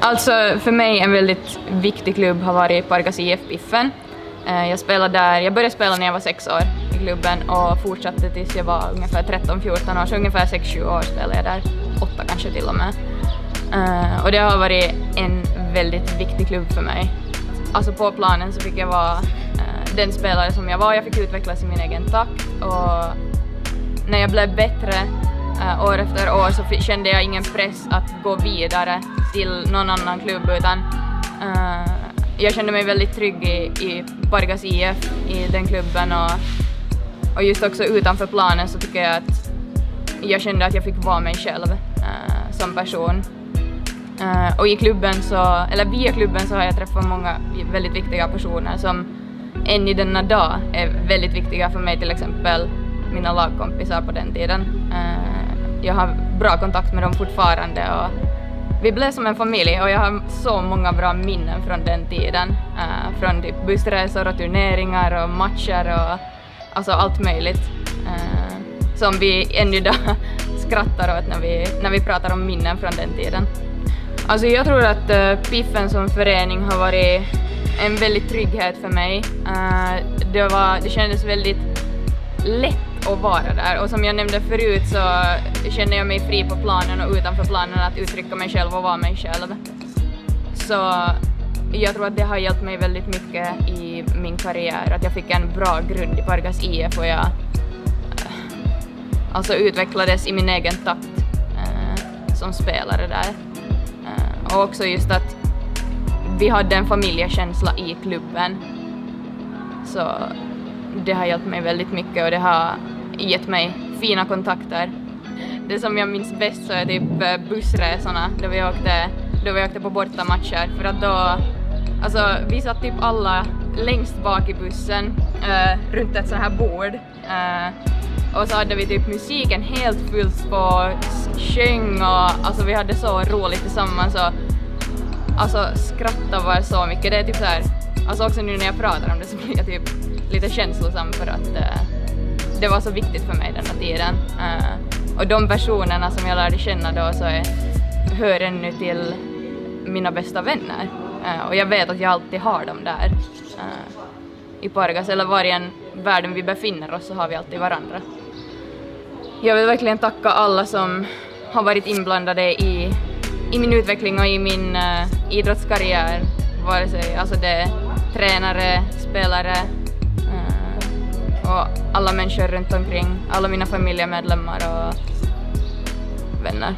Alltså för mig en väldigt viktig klubb har varit Pargas IF Piffen. Eh, jag spelade där, jag började spela när jag var sex år i klubben och fortsatte tills jag var ungefär 13-14 år, så ungefär 6-7 år spelade jag där, åtta kanske till och med. Eh, och det har varit en väldigt viktig klubb för mig. Alltså på planen så fick jag vara eh, den spelare som jag var, jag fick utvecklas i min egen takt och när jag blev bättre uh, år efter år så kände jag ingen press att gå vidare till någon annan klubb utan uh, jag kände mig väldigt trygg i, i Pargas IF, i den klubben och, och just också utanför planen så tycker jag att jag kände att jag fick vara mig själv uh, som person. Uh, och i klubben så, eller via klubben så har jag träffat många väldigt viktiga personer som än i denna dag är väldigt viktiga för mig, till exempel mina lagkompisar på den tiden. Uh, jag har bra kontakt med dem fortfarande och vi blev som en familj och jag har så många bra minnen från den tiden. Uh, från typ bussresor och turneringar och matcher och alltså allt möjligt. Uh, som vi än idag skrattar åt när vi, när vi pratar om minnen från den tiden. Alltså jag tror att uh, Piffen som förening har varit en väldigt trygghet för mig. Uh, det, var, det kändes väldigt lätt att vara där och som jag nämnde förut så känner jag mig fri på planen och utanför planen att uttrycka mig själv och vara mig själv. Så jag tror att det har hjälpt mig väldigt mycket i min karriär, att jag fick en bra grund i Pargas IF och jag eh, alltså utvecklades i min egen takt eh, som spelare där. Eh, och också just att vi hade en familjekänsla i klubben. Så det har hjälpt mig väldigt mycket och det har gett mig fina kontakter. Det som jag minns bäst så är typ eh, bussresorna då vi åkte, då vi åkte på bortamatcher för att då, alltså vi satt typ alla längst bak i bussen uh, runt ett sånt här bord uh, och så hade vi typ musiken helt fullt på, sjöng och alltså vi hade så roligt tillsammans och alltså skrattade var så mycket. Det är typ så här, alltså också nu när jag pratar om det så blir jag typ lite känslosam för att uh, det var så viktigt för mig den här tiden. Uh, och de personerna som jag lärde känna då så är, hör ännu till mina bästa vänner. Uh, och jag vet att jag alltid har dem där. Eh, I Pargas eller var i en världen vi befinner oss så har vi alltid varandra. Jag vill verkligen tacka alla som har varit inblandade i, i min utveckling och i min uh, idrottskarriär. Vare sig alltså det är tränare, spelare och alla människor runt omkring, alla mina familjemedlemmar och vänner.